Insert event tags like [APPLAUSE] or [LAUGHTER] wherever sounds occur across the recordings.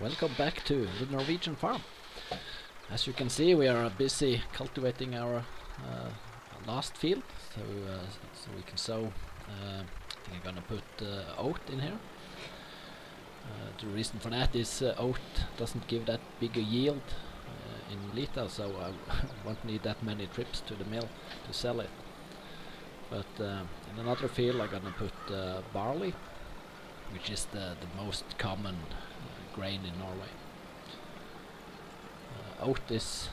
welcome back to the Norwegian farm. As you can see, we are busy cultivating our uh, last field, so uh, so we can sow. Uh, I think I'm gonna put uh, oat in here. Uh, the reason for that is uh, oat doesn't give that big a yield in Lita, so I [LAUGHS] won't need that many trips to the mill to sell it. But in another field, I'm gonna put barley, which is the the most common grain in Norway. Uh, oat is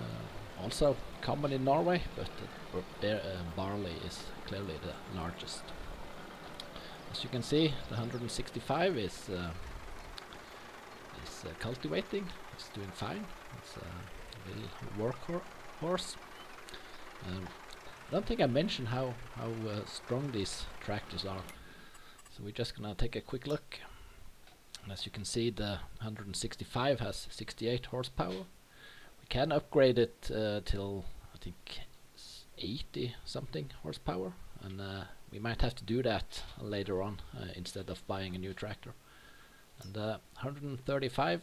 uh, also common in Norway, but uh, b- uh, barley is clearly the largest. As you can see, the 165 is uh, is uh, cultivating. It's doing fine. It's a little workhorse. Um, I don't think I mentioned how how strong these tractors are. So we're just gonna take a quick look. And as you can see, the 165 has 68 horsepower. We can upgrade it uh, till I think 80 something horsepower, and uh, we might have to do that later on uh, instead of buying a new tractor. And uh, 135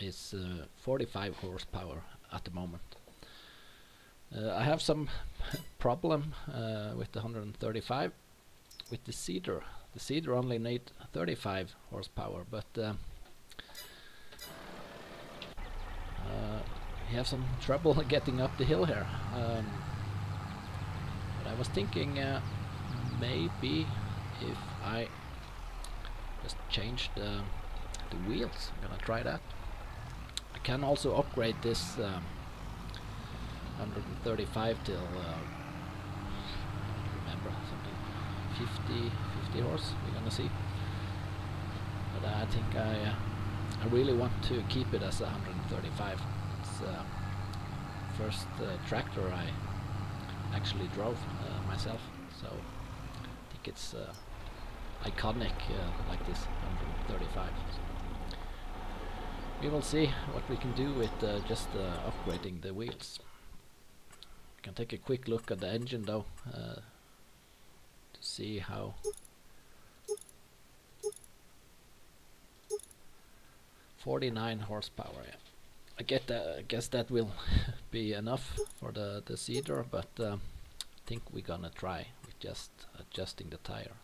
is uh, 45 horsepower at the moment. Uh, I have some [LAUGHS] problem with the 135 with the seeder. The seeder only need 35 horsepower, but uh, uh, we have some [LAUGHS] trouble [LAUGHS] getting up the hill here. Um, but I was thinking uh, maybe if I just change the the wheels, I'm gonna try that. I can also upgrade this um, 135 till uh, remember something 50 50 horse we're gonna see. But I think I uh, I really want to keep it as a 135 it's uh, first uh, tractor I actually drove uh, myself. So I think it's uh, iconic like this 135 we will see what we can do with just upgrading the wheels. We can take a quick look at the engine though to see how Forty-nine horsepower. Yeah. I get that. I guess that will [LAUGHS] be enough for the the seeder, but uh, I think we're gonna try with just adjusting the tire.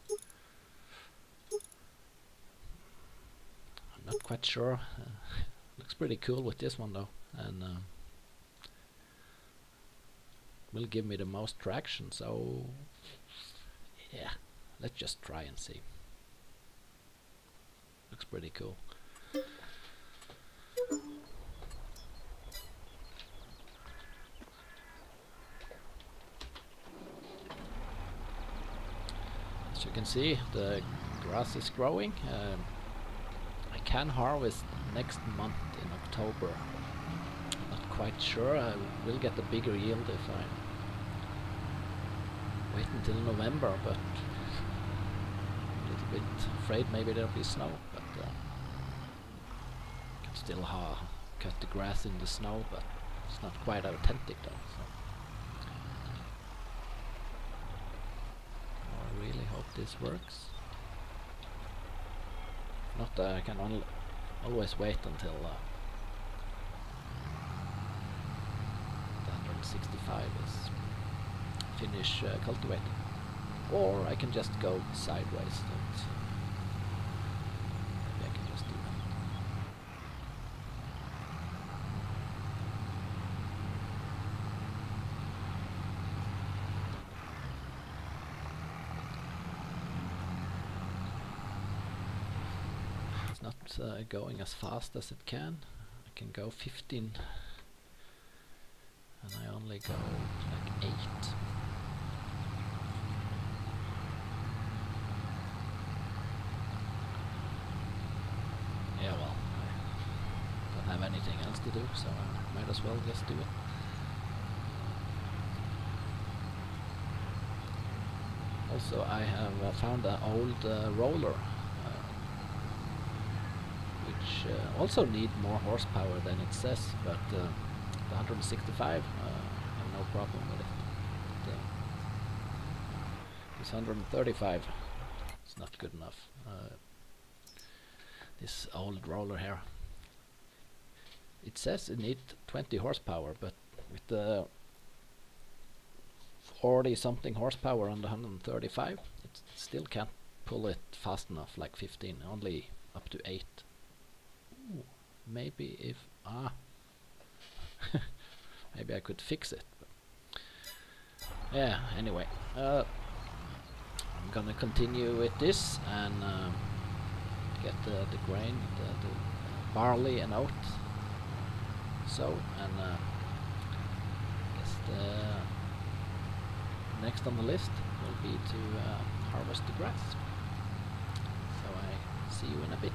I'm not quite sure. Uh, [LAUGHS] looks pretty cool with this one though, and. Uh, will give me the most traction so yeah let's just try and see looks pretty cool you can see the grass is growing um, I can harvest next month in October not quite sure. I will get a bigger yield if I wait until November, but a little bit afraid maybe there'll be snow. But uh, can still ha cut the grass in the snow, but it's not quite authentic though. So. I really hope this works. Not that I can always wait until. Uh, 165 is finish uh, cultivating. Or I can just go sideways maybe I can just do that. Uh, going as fast as it can. I can go 15 and I only go like 8. Yeah, well, I don't have anything else to do, so I might as well just do it. Also, I have uh, found an old uh, roller, which uh, also need more horsepower than it says, but uh, the 165, uh, I have no problem with it. But, uh, this 135 is not good enough. Uh, this old roller here. It says it needs 20 horsepower, but with the 40 something horsepower on the 135, it still can't pull it fast enough, like 15, only up to 8. Ooh, maybe if ah, [LAUGHS] maybe I could fix it. yeah. Anyway, uh, I'm gonna continue with this and um, get the the grain, the, the barley and oat. So and uh, guess the next on the list will be to uh, harvest the grass. So I see you in a bit.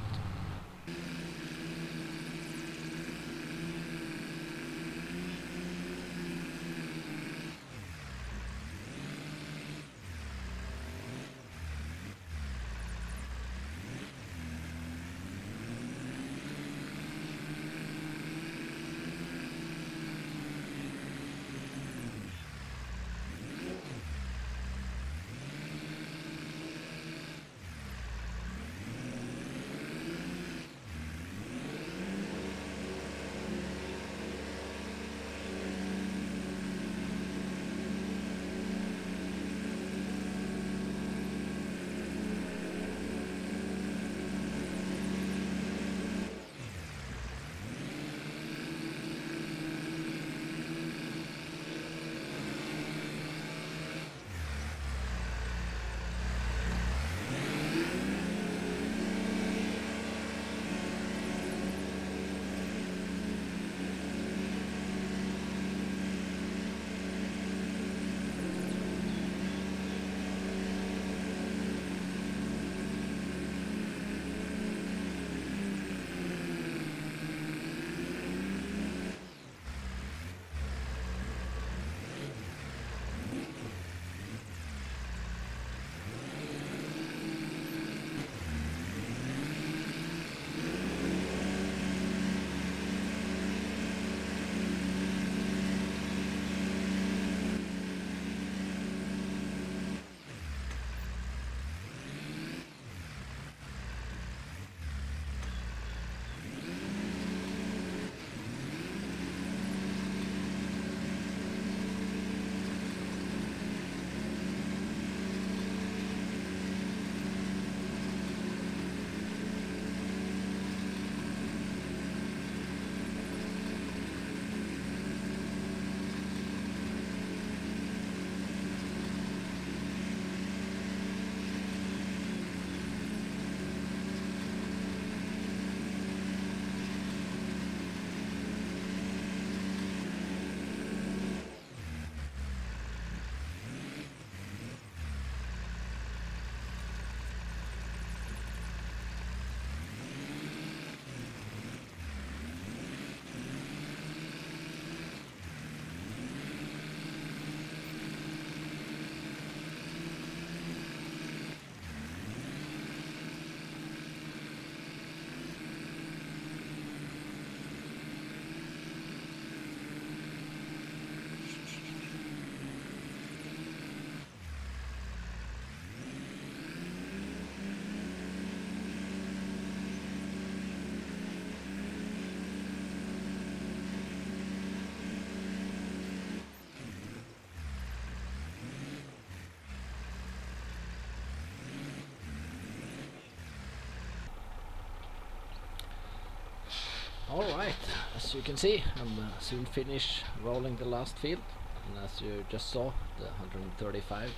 Alright, as you can see, I'm uh, soon finished rolling the last field. And as you just saw, the 135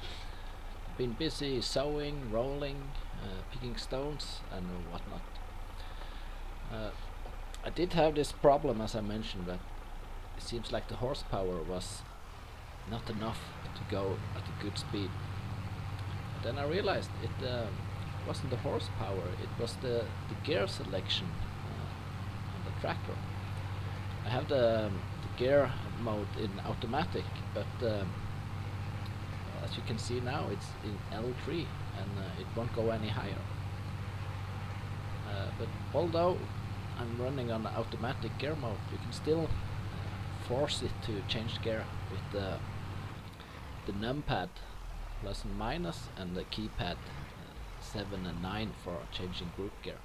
been busy sowing, rolling, uh, picking stones and whatnot. Uh, I did have this problem as I mentioned that it seems like the horsepower was not enough to go at a good speed. But then I realized it uh, wasn't the horsepower, it was the, the gear selection I have the, um, the gear mode in automatic, but um, as you can see now it's in L3 and uh, it won't go any higher. Uh, but although I'm running on automatic gear mode, you can still uh, force it to change gear with the the numpad plus and minus and the keypad uh, 7 and 9 for changing group gear.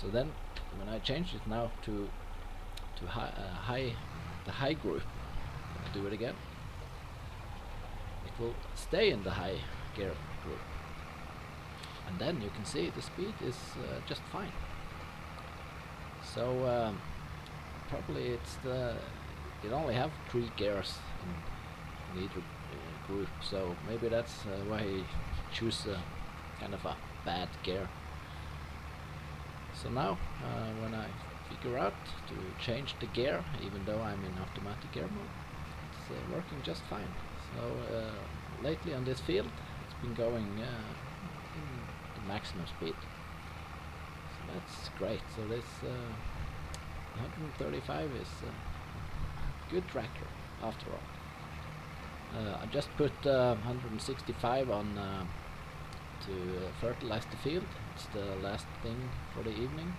So then, when I change it now to to high, uh, high the high group, do it again. It will stay in the high gear group, and then you can see the speed is uh, just fine. So um, probably it's the it only have three gears in, in either uh, group, so maybe that's uh, why he choose a kind of a bad gear. So now, uh, when I figure out to change the gear, even though I'm in automatic gear mode, it's uh, working just fine. So uh, lately on this field, it's been going uh, the maximum speed. So that's great. So this uh, 135 is a good tractor after all. Uh, I just put 165 on to uh, fertilize the field. It's the last thing for the evening.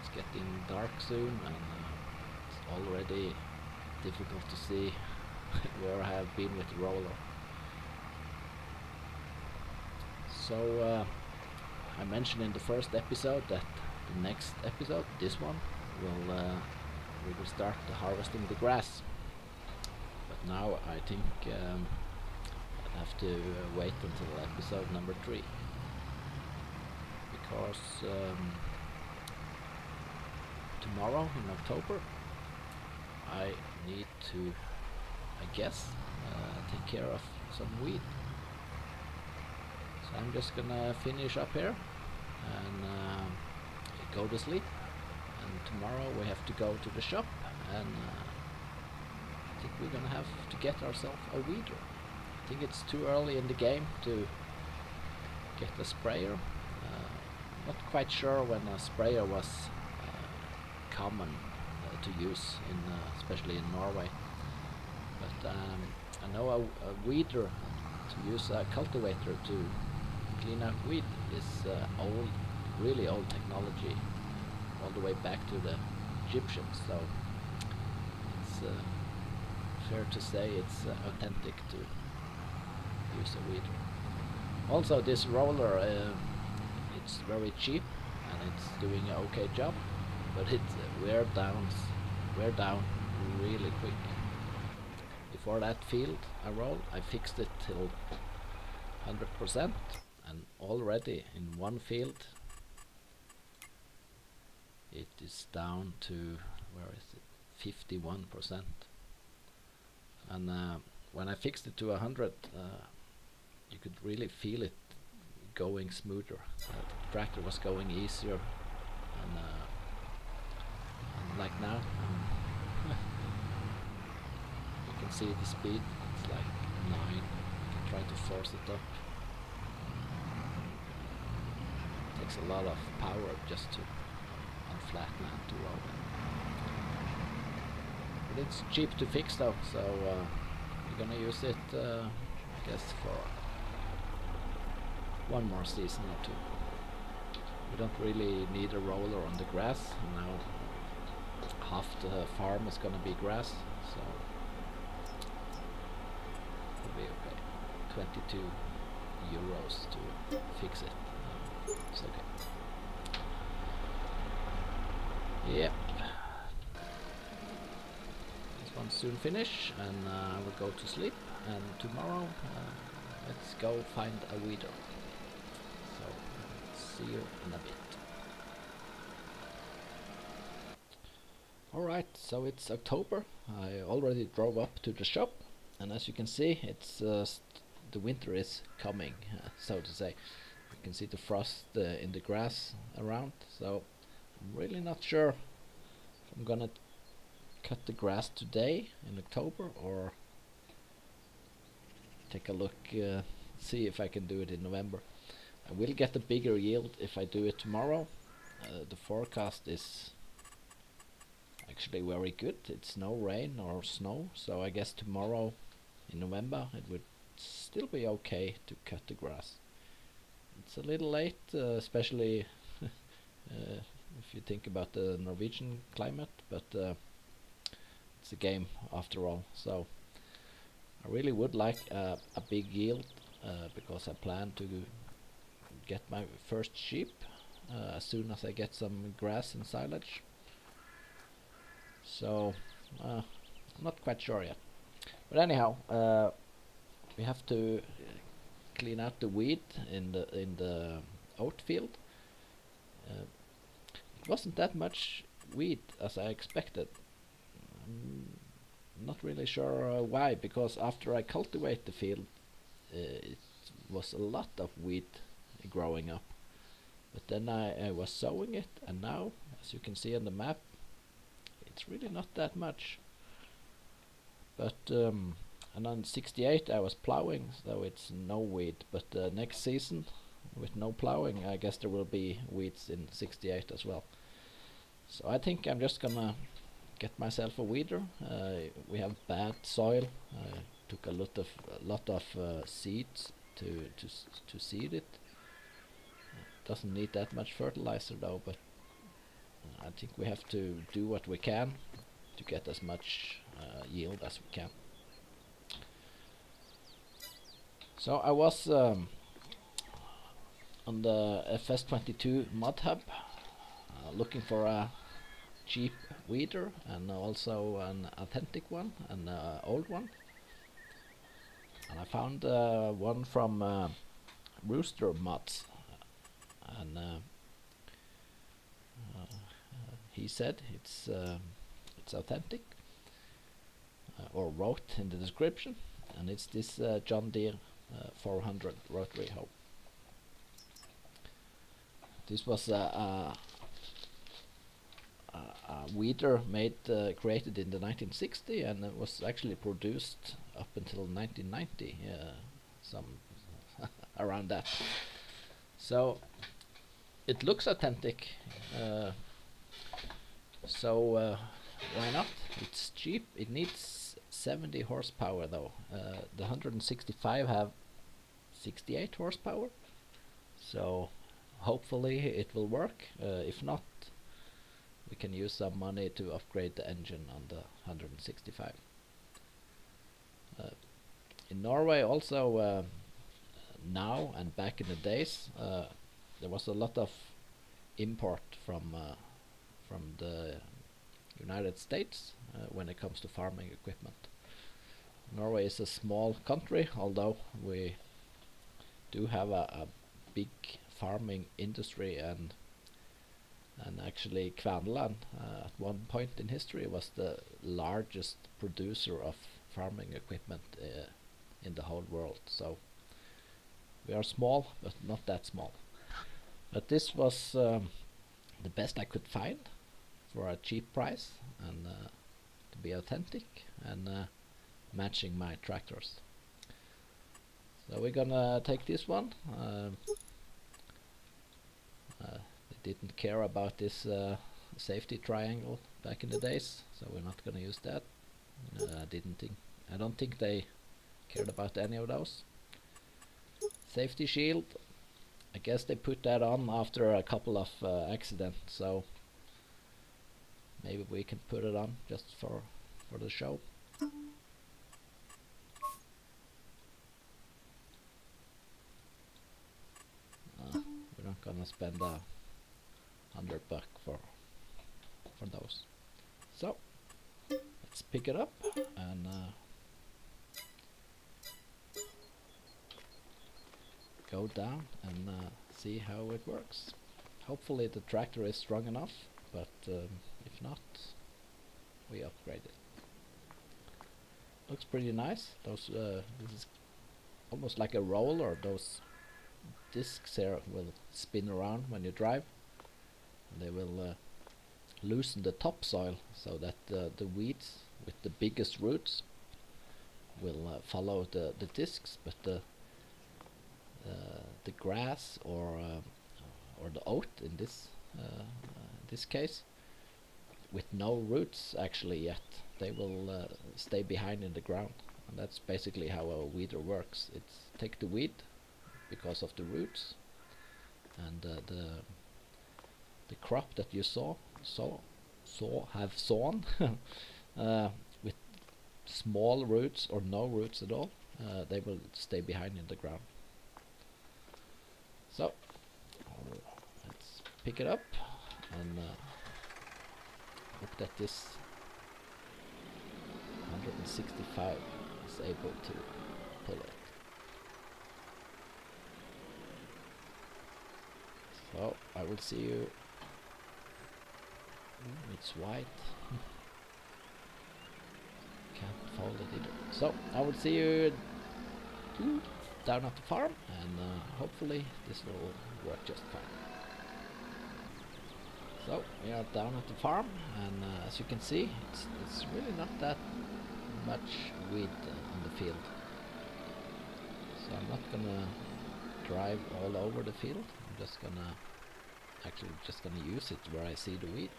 It's getting dark soon and uh, it's already difficult to see [LAUGHS] where I have been with the roller. So uh, I mentioned in the first episode that the next episode, this one, will uh, we will start the harvesting the grass. But now I think um, have to uh, wait until episode number three because um, tomorrow in October I need to I guess uh, take care of some weed. So I'm just gonna finish up here and uh, go to sleep. And tomorrow we have to go to the shop and uh, I think we're gonna have to get ourselves a weeder. I think it's too early in the game to get a sprayer. Not quite sure when a sprayer was uh, common uh, to use, in uh, especially in Norway. But um, I know a, a, weeder to use a cultivator to clean out weed is uh, old, really old technology, all the way back to the Egyptians. So it's uh, fair to say it's authentic to use a weeder. Also this roller, it's very cheap and it's doing an okay job, but it's wear down, wear down really quick. Before that field I roll, I fixed it till 100% and already in one field it is down to where is it 51% and uh, when I fixed it to 100 uh, you could really feel it going smoother. Uh, the tractor was going easier, and, uh, and like now, um, [LAUGHS] you can see the speed. It's like nine. You can try to force it up. It takes a lot of power just to on flat land to roll. But it's cheap to fix though, so uh, we're gonna use it, uh, I guess, for one more season or two. We don't really need a roller on the grass. Now half the farm is gonna be grass, so it'll be okay. 22 euros to fix it. Um, it's okay. Yep. This one's soon finish and uh, I will go to sleep and tomorrow uh, let's go find a weeder you in a bit. Alright, so it's October. I already drove up to the shop and as you can see it's uh, the winter is coming, uh, [LAUGHS] so to say. You can see the frost uh, in the grass around, so I'm really not sure if I'm gonna cut the grass today in October or take a look, uh, see if I can do it in November. I will get a bigger yield if I do it tomorrow. Uh, the forecast is actually very good. It's no rain or snow, so I guess tomorrow in November it would still be okay to cut the grass. It's a little late, uh, especially [LAUGHS] uh, if you think about the Norwegian climate, but uh, it's a game after all. So I really would like a big yield uh, because I plan to get my first sheep uh, as soon as I get some grass and silage. So, uh, not quite sure yet. But anyhow, uh, we have to clean out the weed in the in the oat field. Uh, it wasn't that much weed as I expected. I'm not really sure uh, why, because after I cultivate the field, uh, it was a lot of wheat growing up. But then I, I was sowing it, and now, as you can see on the map, it's really not that much. But um, and on 68 I was plowing, so it's no wheat. But uh, next season, with no plowing, I guess there will be weeds in 68 as well. So I think I'm just gonna get myself a weeder. Uh, we have bad soil. I took a lot of a lot of uh, seeds to to to seed it. Doesn't need that much fertilizer though, but I think we have to do what we can to get as much uh, yield as we can. So I was um, on the FS22 mod hub uh, looking for a cheap weeder and also an authentic one and uh, old one and I found uh, one from uh, Rooster Mods and uh, uh, he said it's um, it's authentic or wrote in the description and it's this John Deere uh, 400 rotary hoe. This was a, a, a weeder made uh, created in the 1960 and it was actually produced up until 1990, uh, some [LAUGHS] around that. So it looks authentic. Uh, so uh, why not? It's cheap. It needs 70 horsepower though. Uh, the 165 have 68 horsepower so hopefully it will work uh, if not we can use some money to upgrade the engine on the 165 uh, in Norway also uh, now and back in the days there was a lot of import from uh, from the United States uh, when it comes to farming equipment. Norway is a small country although we do have a, a big farming industry and and actually Kverneland uh, at one point in history was the largest producer of farming equipment uh, in the whole world. So we are small but not that small but this was um, the best I could find for a cheap price and uh, to be authentic and uh, matching my tractors so we're gonna take this one. Um, uh, they didn't care about this uh, safety triangle back in the days, so we're not gonna use that. Uh, I didn't think. I don't think they cared about any of those. Safety shield. I guess they put that on after a couple of uh, accidents, so maybe we can put it on just for for the show. Uh, we're not gonna spend a hundred buck for for those. So let's pick it up and uh, go down and uh, see how it works. Hopefully the tractor is strong enough, but um, if not, we upgrade it. Looks pretty nice. Those uh, this is almost like a roller. Those discs here will spin around when you drive. They will uh, loosen the topsoil so that uh, the weeds with the biggest roots will uh, follow the, the discs, but the uh, the grass or uh, or the oat in this uh, this case with no roots actually yet. They will stay behind in the ground. And that's basically how a weeder works. It's take the weed because of the roots and uh, the the crop that you saw saw saw have sown [LAUGHS] uh, with small roots or no roots at all uh, they will stay behind in the ground so let's pick it up and uh, hope that this 165 is able to pull it. So I will see you. Mm, it's white. [LAUGHS] Can't fold it either. So I will see you down at the farm and uh, hopefully this will work just fine. So we are down at the farm and uh, as you can see it's, it's really not that much weed uh, on the field. So I'm not gonna drive all over the field. I'm just gonna actually just gonna use it where I see the weed.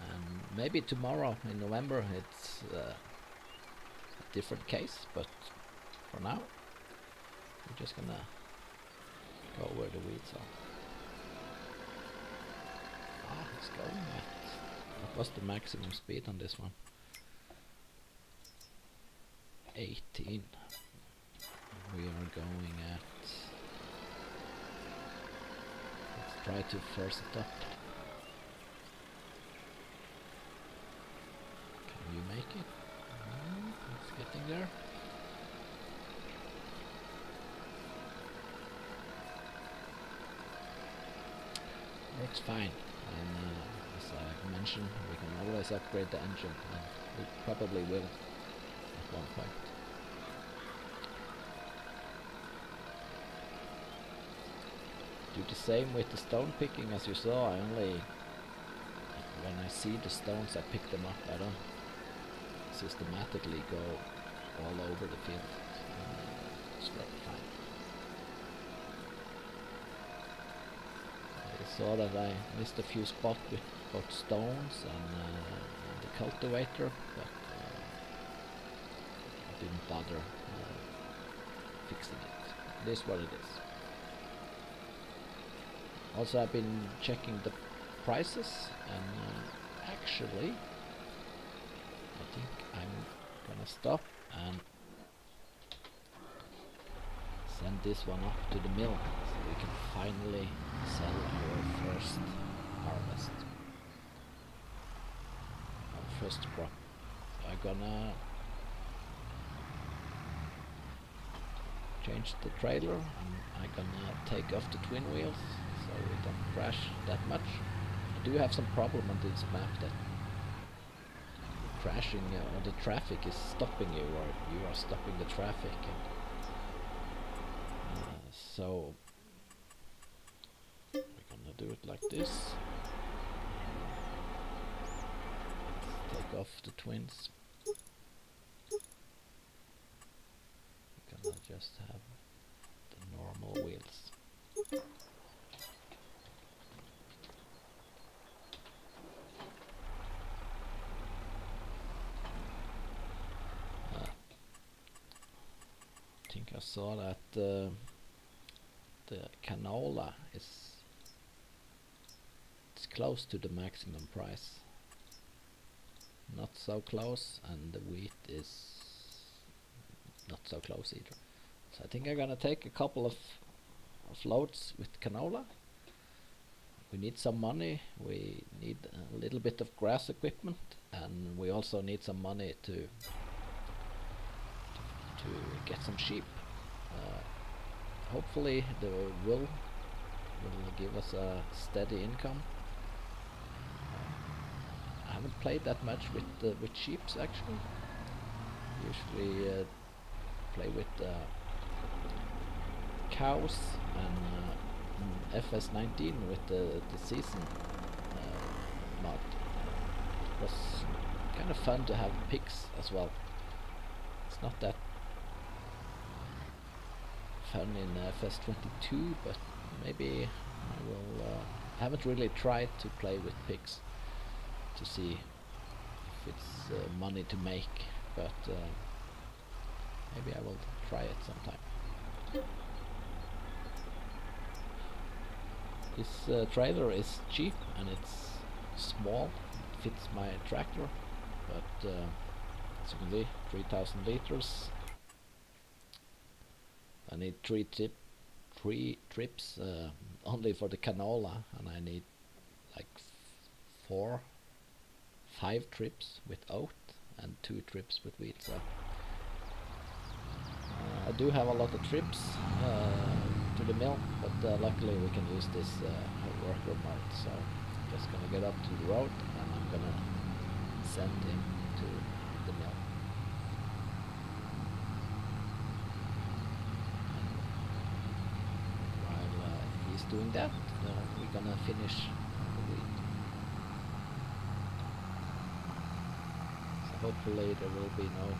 And maybe tomorrow in November it's uh, a different case, but for now we're just gonna go where the weeds are. Ah, it's going at what was the maximum speed on this one? 18 we are going at let's try to force it up. Can you make it? Mm, it's getting there works fine. And uh, as I mentioned we can always upgrade the engine and we probably will at one point. Do the same with the stone picking as you saw. I only when I see the stones I pick them up. I don't systematically go all over the field it's very fine I saw that I missed a few spots with both stones and, uh, the cultivator but uh, I didn't bother uh, fixing it. It is what it is. Also I've been checking the prices and uh, actually I think I'm gonna stop and send this one up to the mill so we can finally sell our first harvest our first crop I'm gonna change the trailer and I'm gonna take off the twin wheels so we don't crash that much. I do have some problem on this map that crashing uh, or the traffic is stopping you or you are stopping the traffic so we're gonna do it like this. Take off the twins. We're gonna just have the normal wheels. Think I saw that uh, the canola is it's close to the maximum price. Not so close and the wheat is not so close either. So I think I'm gonna take a couple of, of loads with canola. We need some money. We need a little bit of grass equipment and we also need some money to to get some sheep. Hopefully the will will give us a steady income. I haven't played that much with uh, with sheeps actually. Usually uh, play with uh, cows and uh, FS19 with the, the season uh, mod. It was kind of fun to have pigs as well. It's not that fun in FS22, but maybe I will. Uh, I haven't really tried to play with pigs to see if it's uh, money to make, but uh, maybe I will try it sometime. This uh, trailer is cheap and it's small, it fits my tractor, but uh, as you can see, 3000 liters I need three tip, three trips uh, only for the canola, and I need like four, five trips with oat and two trips with wheat. So uh, I do have a lot of trips uh, to the mill, but uh, luckily we can use this uh, worker mode. So I'm just gonna get up to the road and I'm gonna send him to the mill. And while uh, he's doing that, uh, we're gonna finish. So hopefully there will be no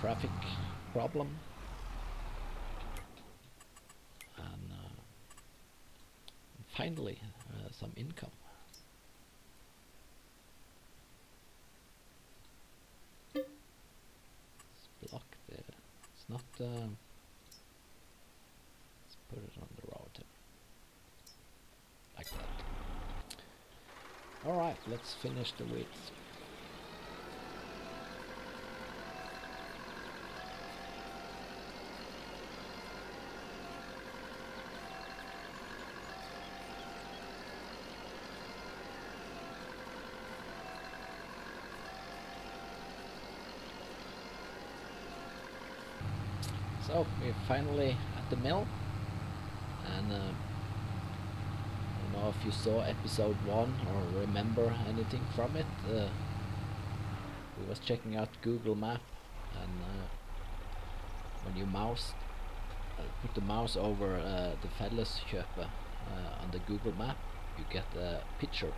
traffic problem. And uh, finally, uh, some income. There. It's not. Um, let's put it on the road here. like that. All right, let's finish the weeds. So we're finally at the mill, and uh, if you saw episode one or remember anything from it. Uh, we was checking out Google Map, and uh, when you mouse, uh, put the mouse over uh, the Felleskjøpet uh, on the Google Map, you get a picture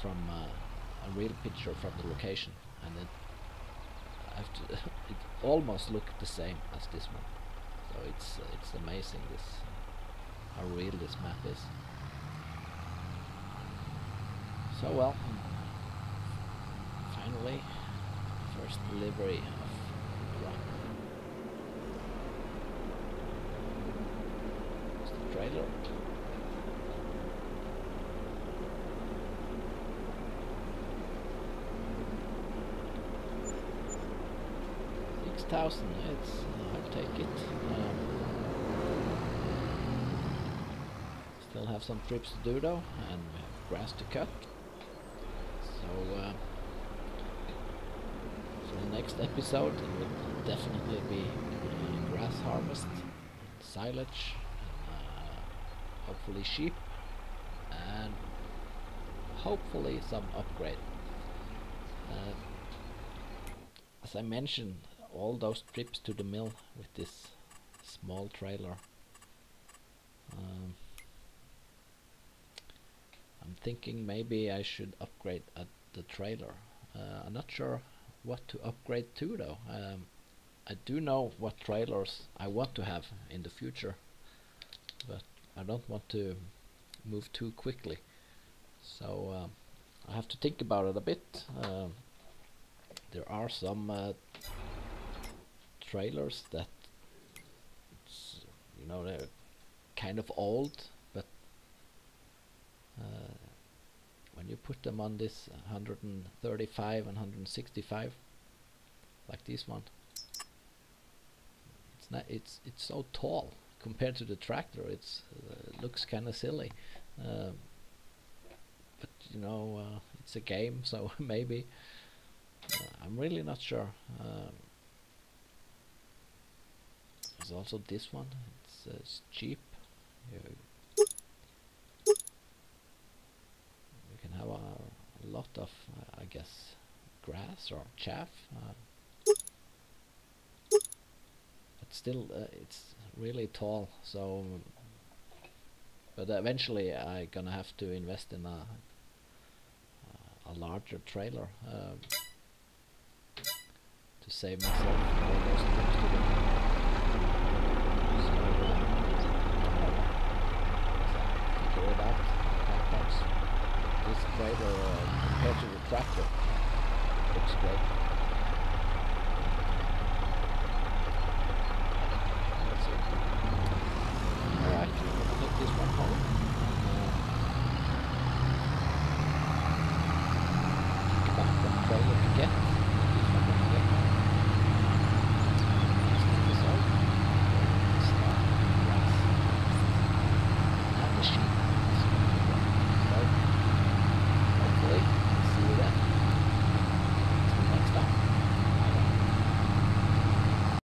from uh, a real picture from the location, and it [LAUGHS] it almost look the same as this one. So it's uh, it's amazing this how real this map is. So well, finally, first delivery of rock. It's the trailer. Six thousand. It's I'll take it. Um, still have some trips to do though, and we have grass to cut. So uh, for the next episode, it will definitely be uh, grass harvest, silage, uh, hopefully sheep, and hopefully some upgrade. Uh, as I mentioned, all those trips to the mill with this small trailer. Um, I'm thinking maybe I should upgrade at the trailer. Uh, I'm not sure what to upgrade to though. Um, I do know what trailers I want to have in the future, but I don't want to move too quickly. So um, I have to think about it a bit. Um, there are some uh, trailers that you know they're kind of old but uh, when you put them on this 135 and 165 like this one it's not it's it's so tall compared to the tractor it's uh, looks kind of silly um, but you know uh, it's a game so [LAUGHS] maybe uh, I'm really not sure um, there's also this one. It's, uh, it's cheap. You, can have a, a lot of, uh, I guess, grass or chaff. Uh, but still, uh, it's really tall. So, but eventually, I'm gonna have to invest in a a larger trailer um, to save myself all those trips to the so, uh, figure it out. Sometimes compared to the uh, tractor looks great.